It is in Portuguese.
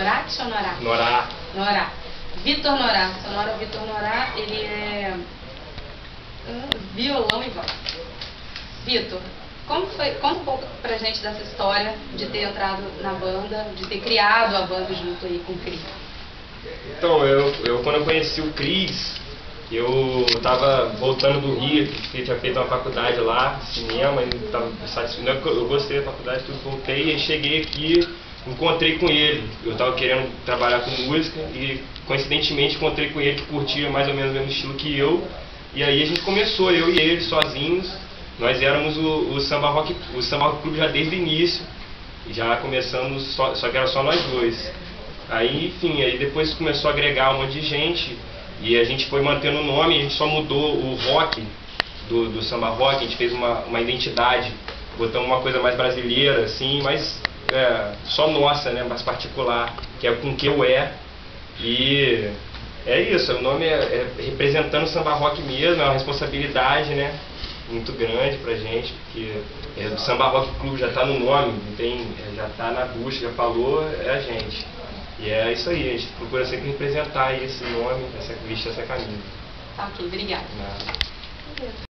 Norate ou Norá? Norá. Norá. Vitor Norá, sonora Vitor Norá, ele é ah, violão e voz. Vitor, como foi, conta um pouco pra gente dessa história de ter entrado na banda, de ter criado a banda junto aí com o Cris. Então, eu, eu quando eu conheci o Cris, eu estava voltando do Rio, que tinha feito uma faculdade lá, cinema, e tava satisfeito. Eu gostei da faculdade, tudo, voltei e cheguei aqui, encontrei com ele. Eu estava querendo trabalhar com música e coincidentemente encontrei com ele que curtia mais ou menos o mesmo estilo que eu. E aí a gente começou, eu e ele sozinhos. Nós éramos o, o samba rock, o samba rock já desde o início. Já começamos, só, só que era só nós dois. Aí, enfim, aí depois começou a agregar um monte de gente e a gente foi mantendo o nome, a gente só mudou o rock do, do samba rock, a gente fez uma, uma identidade, botamos uma coisa mais brasileira, assim, mas é, só nossa, né, mais particular, que é com que eu é. E é isso, o nome é, é representando o samba rock mesmo, é uma responsabilidade, né? Muito grande pra gente, porque é, o Samba Rock Clube já está no nome, tem, é, já está na bucha, já falou, é a gente. E é isso aí, a gente procura sempre representar esse nome, essa, vestir essa camisa. Tá ok, obrigada. Nada.